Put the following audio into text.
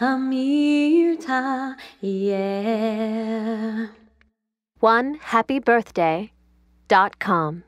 Mirta, yeah. One happy birthday dot com.